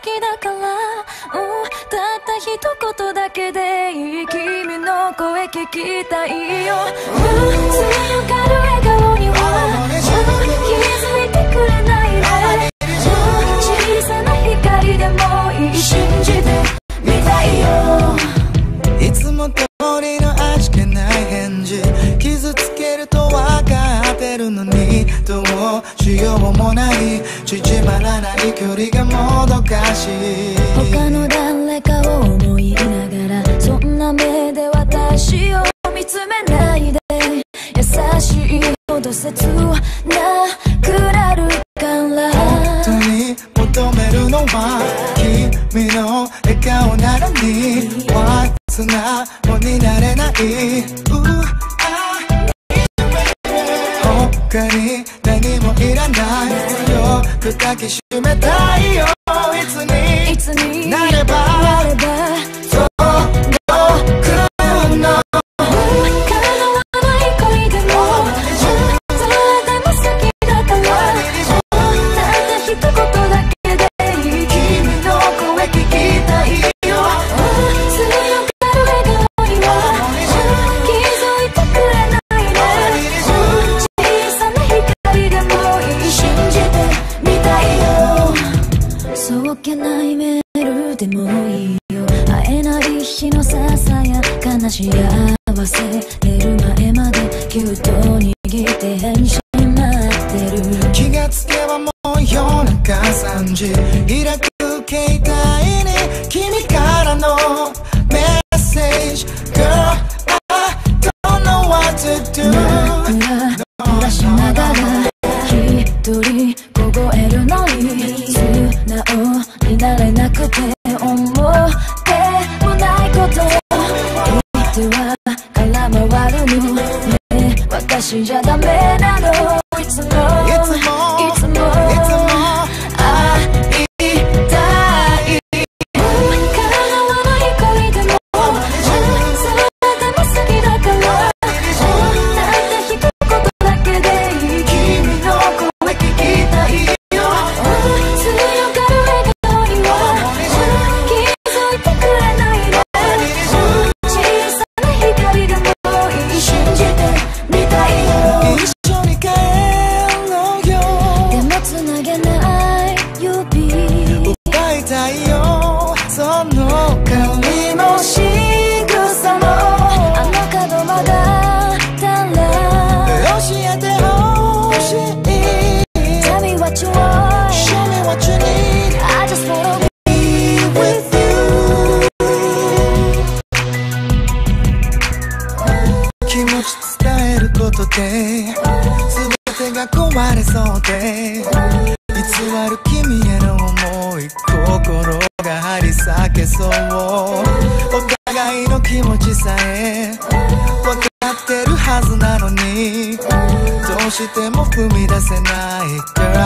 きだから、うん、たった一言だけでいい。君の声聞きたいよ、うん、強がる笑顔には、うん、気づいてくれないで、うん、小さな光でもいい信じてみたいよ。いつも通りの味気ない返事。傷つけると分かってるのに。どうしようもない縮まらない距離がもどかしい。他の誰かを思いながらそんな目で私を見つめないで。優しいほど切なくなるから。本当に求めるのは君の笑顔なのに。わ素直になれないに何もいらないよ。く抱きしめたいよけないメールでもいいよ。会えない日のささやかな幸せ。寝る前までぎゅっと握って返信待ってる。気がつけばもう夜中3時開く携帯に君からのメッセージ。Girl I don't know what to do ふらしながら一人凍えるのにくて思ってもないこと。言っては空回るのね。私じゃダメなの。偽る君への思い心が張り裂けそう。お互いの気持ちさえ分かってるはずなのにどうしても踏み出せない。Girl